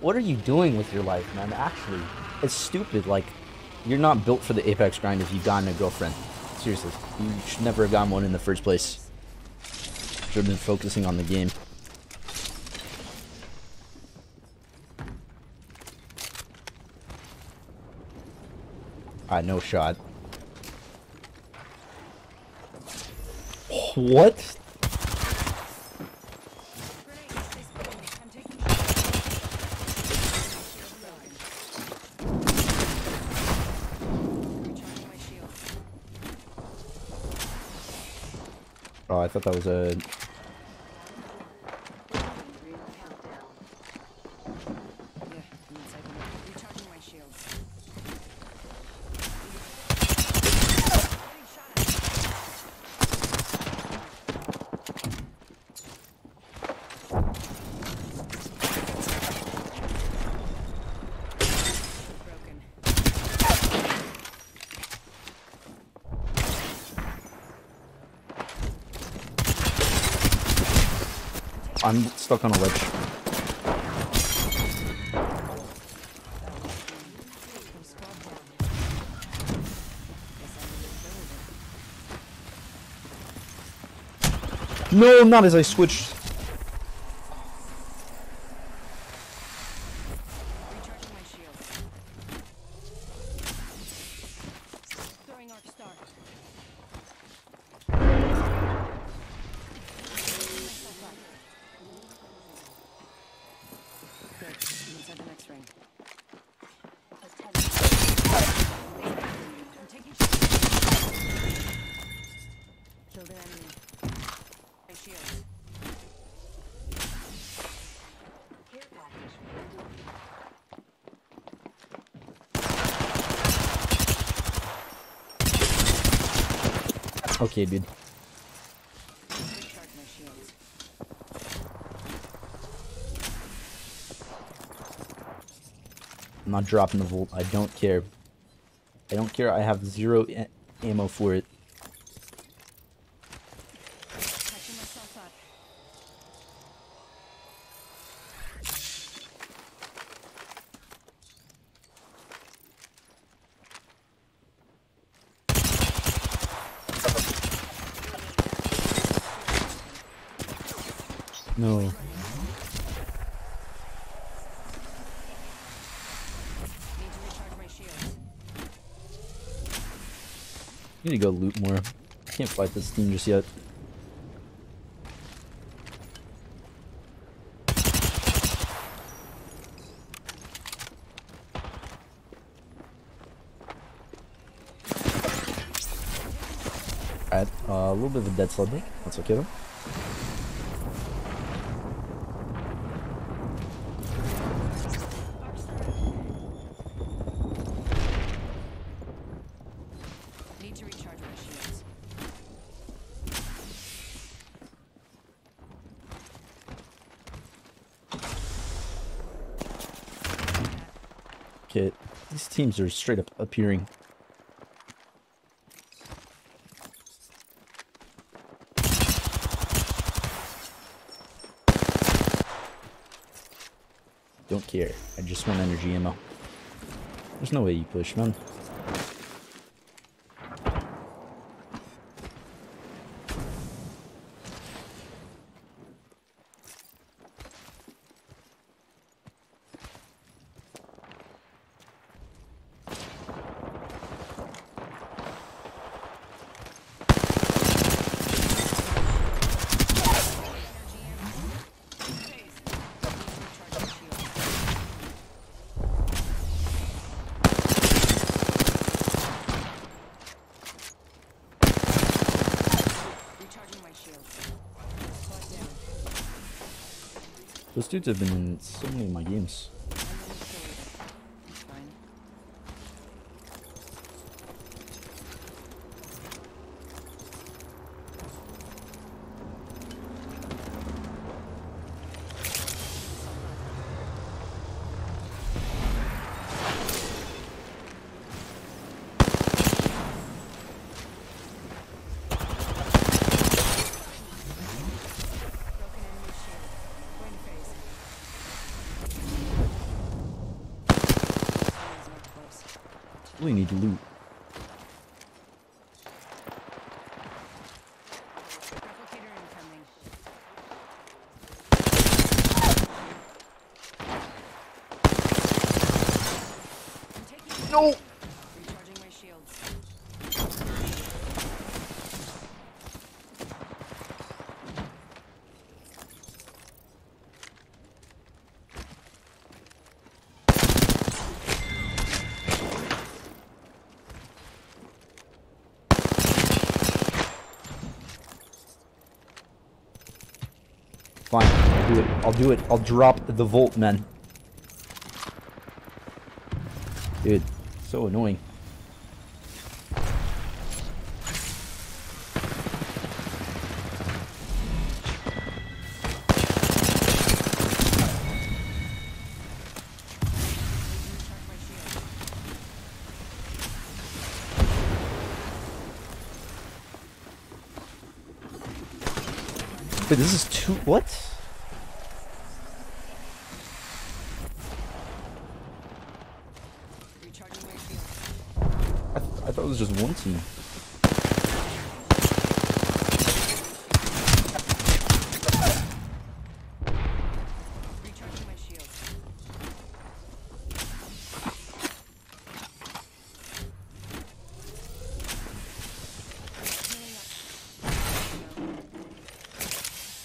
What are you doing with your life, man? Actually, it's stupid. Like, you're not built for the Apex grind if you've gotten a girlfriend. Seriously, you should never have gotten one in the first place. Should have been focusing on the game. Alright, no shot. What? I thought that was a... I'm stuck on a ledge. No, not as I switched. Okay, dude. I'm not dropping the volt. I don't care. I don't care. I have zero ammo for it. No. Need to go loot more. I can't fight this team just yet. Alright, uh, a little bit of a dead sled. That's okay though. Okay, these teams are straight up appearing. Don't care. I just want energy ammo. There's no way you push, man. Dudes have been in so many of my games. We need to loot. Replicator incoming. I'm taking No! recharging my shields. Fine, I'll do it. I'll do it. I'll drop the volt, man. Dude, so annoying. Wait, this is two. What? Recharging my shields. I, th I thought it was just one team. Recharging my shields. Healing up. No.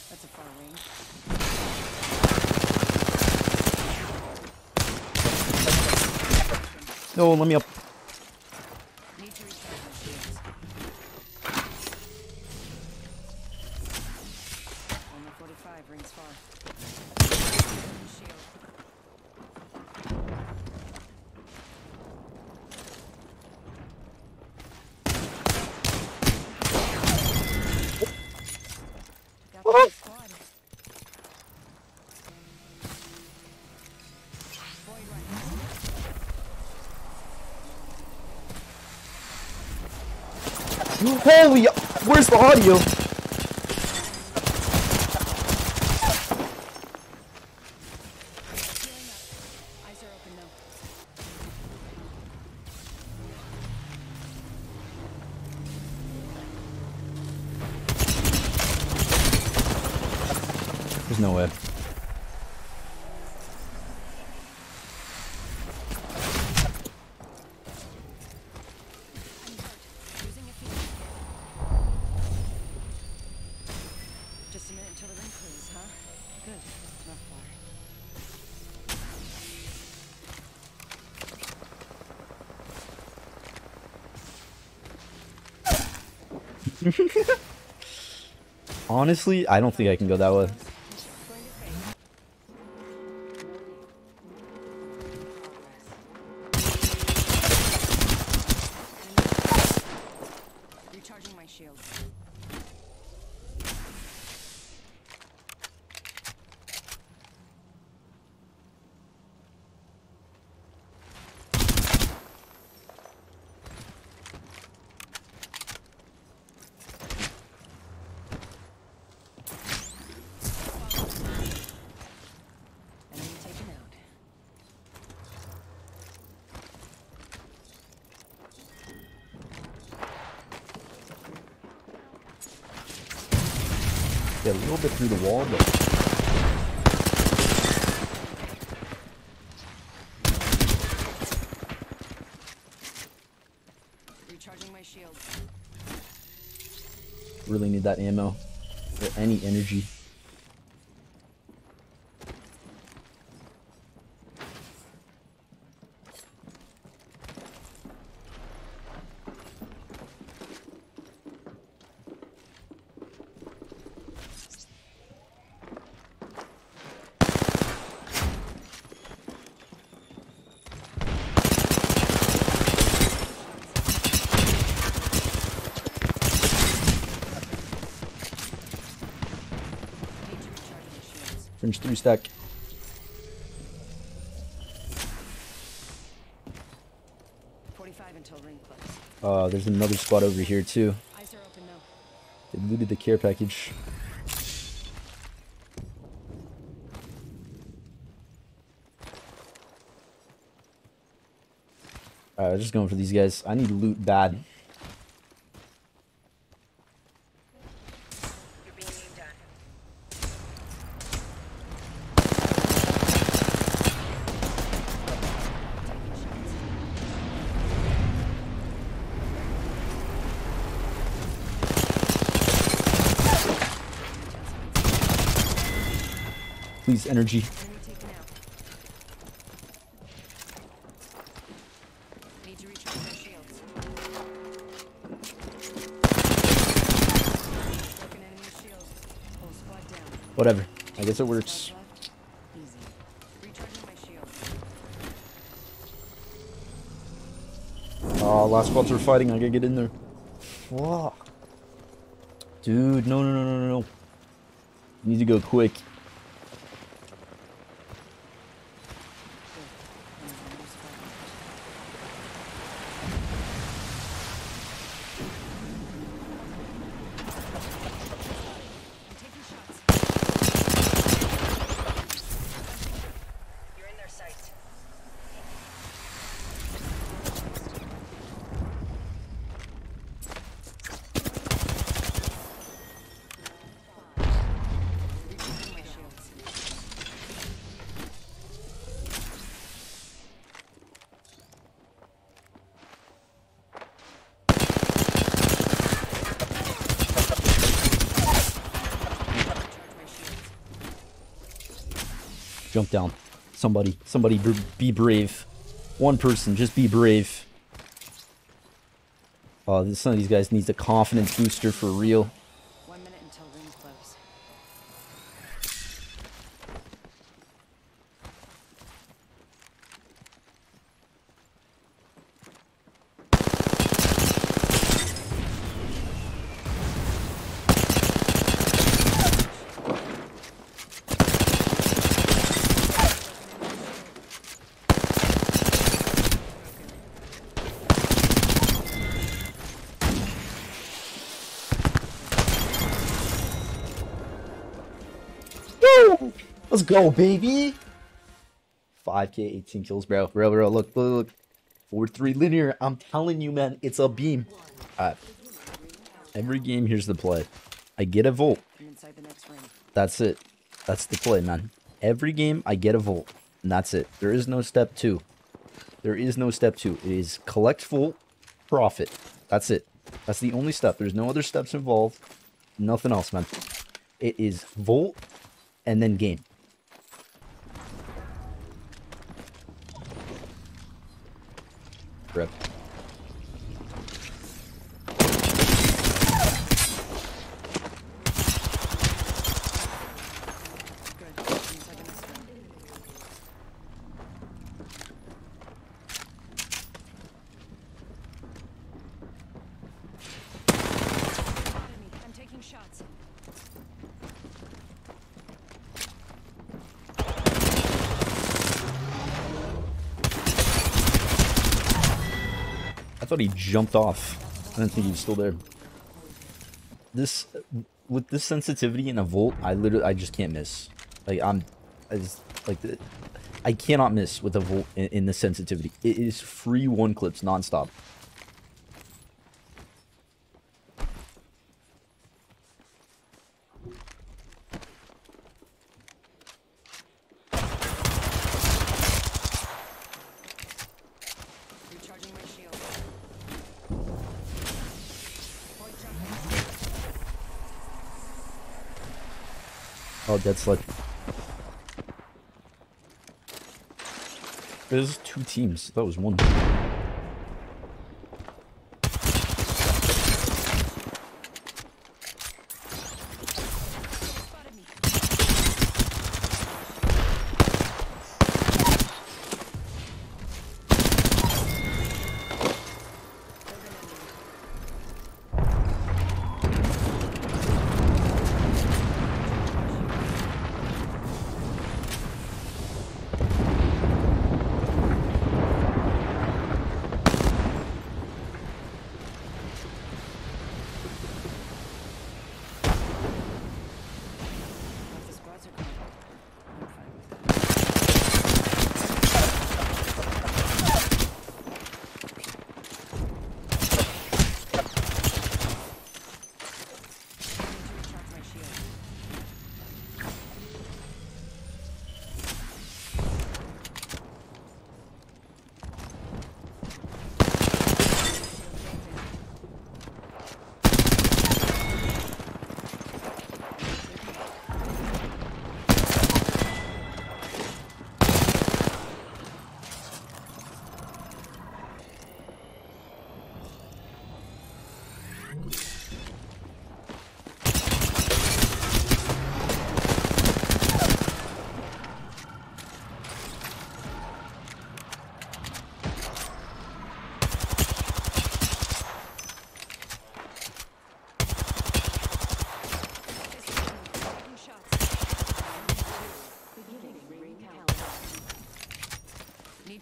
That's a far range. No, let me up. Holy! Where's the audio? Honestly, I don't think I can go that way. Going to fade. Recharging my shields. Enemy taken out. Yeah, a little bit through the wall, but Recharging my shields. really need that ammo or any energy. Fringe three stack. Forty-five until ring close. Uh, there's another spot over here too. Eyes are open though. They looted the care package. Alright, I'm just going for these guys. I need loot bad. You're being aimed at. Please, energy. Enemy taken out. Need to recharge my shields. Broken enemy shield. Whole squad energy. Whatever. I guess it works. Oh, last squads are fighting. I gotta get in there. Fuck. Dude, no, no, no, no, no. Need to go quick. Good. There's another squad left. I'm taking shots. You're in their sights. Recharging my shields. Recharge my shields. Jump down. Somebody, somebody be brave. One person, just be brave. Oh, some of these guys needs a confidence booster for real. One minute until ring close. Woo! Let's go, baby. 5k, 18 kills, bro. Bro, bro, look, look, look. 4-3 linear. I'm telling you, man, it's a beam. Every game, here's the play. I get a volt. That's it. That's the play, man. Every game, I get a volt. And that's it. There is no step two. There is no step two. It is collect volt, profit. That's it. That's the only step. There's no other steps involved. Nothing else, man. It is volt and then game. Rip. Good. I'm inside the next ring. Enemy. I'm taking shots. I thought he jumped off. I didn't think he was still there. This, with this sensitivity in a volt, I literally, I just can't miss. Like I'm, I just like, I cannot miss with a volt in, in the sensitivity. It is free one clips nonstop. Recharging my shield. Point jump. Dead sled. There's two teams. That was one.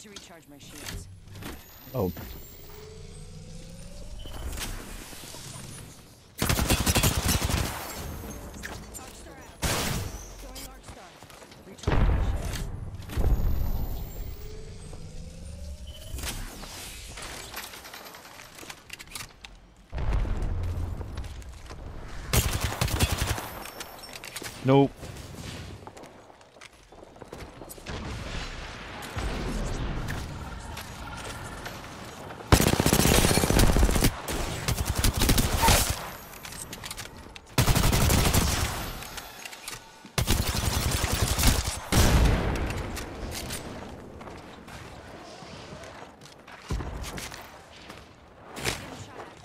To recharge my shields. Oh. Arcstar out. Going Arcstar. Recharging my shields. Nope.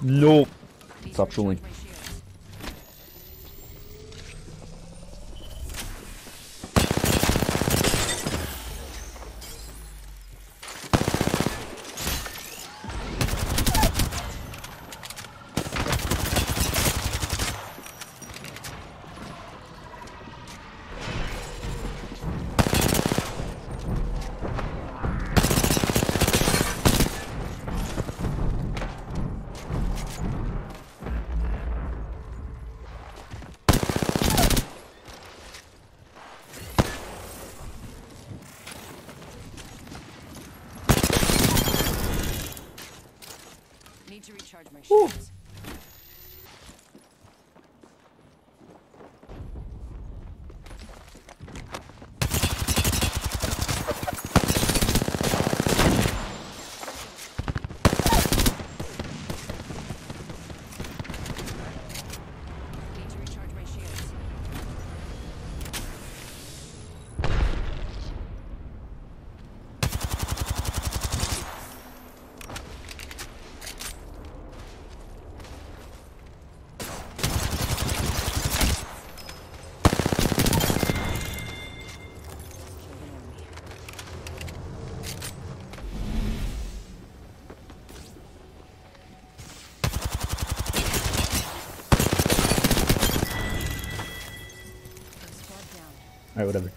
Nope. Stop trolling. my shields. Need to recharge my shields. Need to recharge my shields. Killed an enemy. Squad down. Alright, whatever.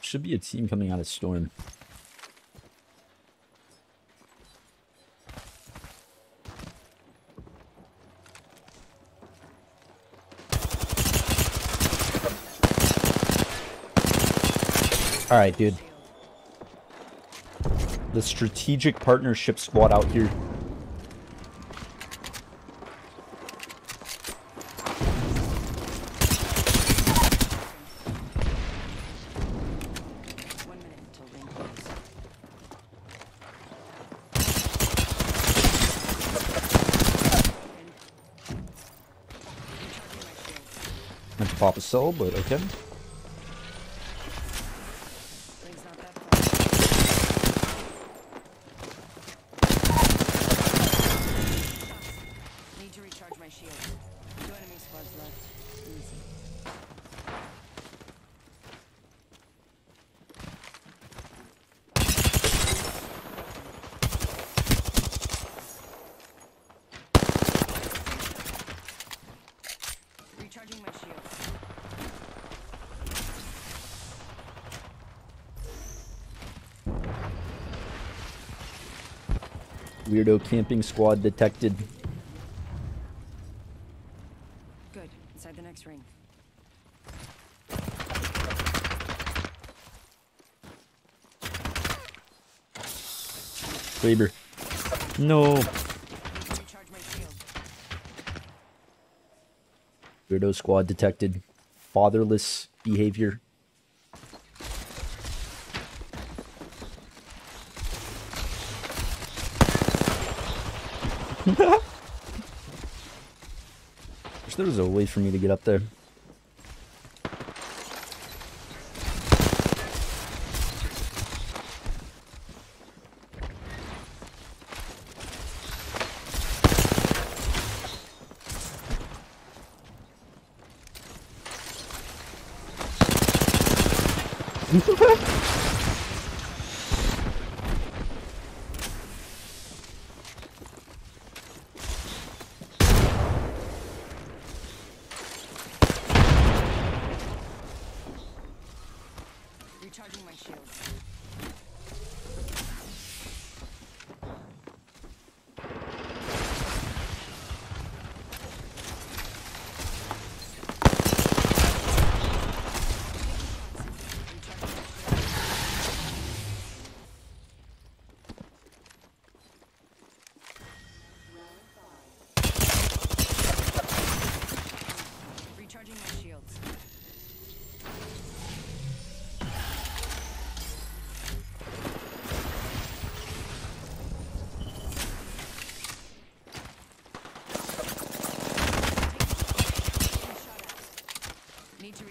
Should be a team coming out of Storm. Alright, dude. The strategic partnership squad out here. One minute until ring close. Recharging my shields. Meant to pop a soul, but okay. Ring's not that far. Need to recharge my shield. Two enemy squads left. Easy. Recharging my shield. Weirdo camping squad detected. Good. Inside the next ring. Kraber. No. Need to recharge my shield. Weirdo squad detected. Fatherless behavior. Way for me to get up there. Recharging my shield.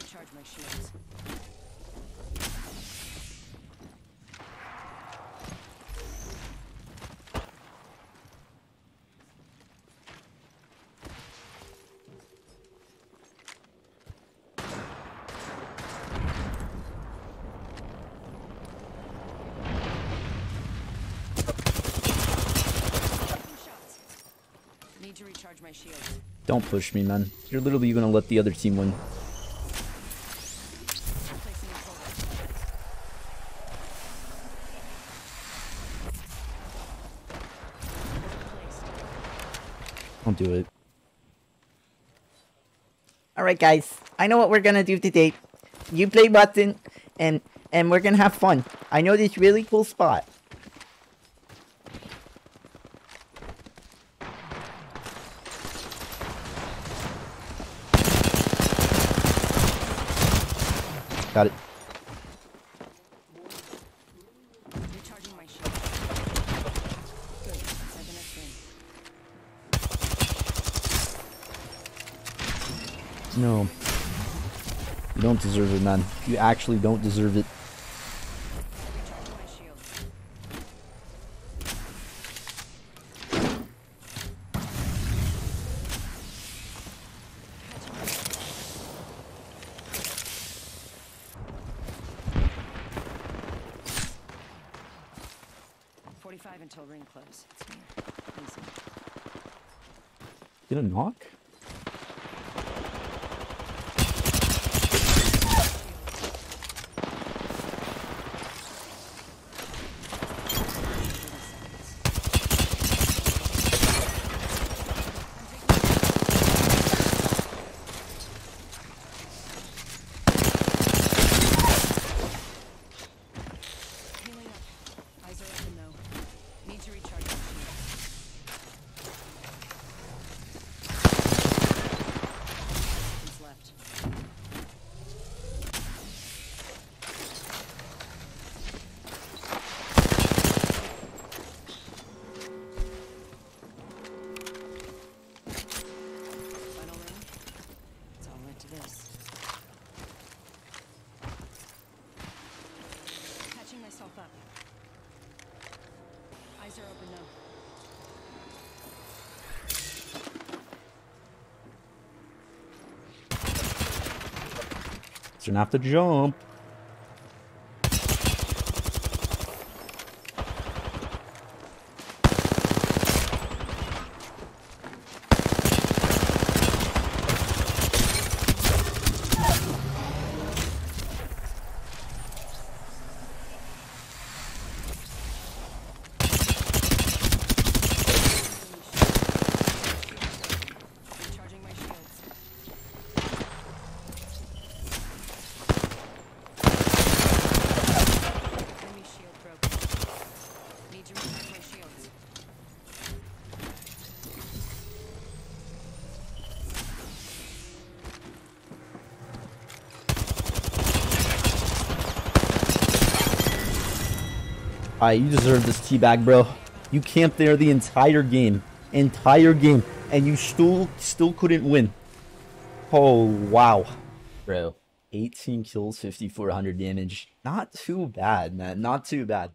Recharge my shields. Don't push me, man. You're literally gonna let the other team win. Placing a Don't do it. All right, guys. I know what we're gonna do today. You play button and and we're gonna have fun. I know this really cool spot. Got it. Recharging my shield. Good. Second us in. No. You don't deserve it, man. You actually don't deserve it. Recharging my shield. Forty-five until ring close. It's near. Easy. Get a knock? Healing up. Eyes are open though. Need to recharge my shield. Seconds left. Final ring. It's all led to this. Catching myself up. Eyes are open now. So gonna have to jump. Recharging my shields. Enemy shield broken. Need to recharge my shields. Alright, you deserve this teabag, bro. You camped there the entire game. Entire game. And you still still couldn't win. Oh, wow. Bro, 18 kills, 5400 damage. Not too bad, man. Not too bad.